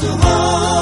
to hold.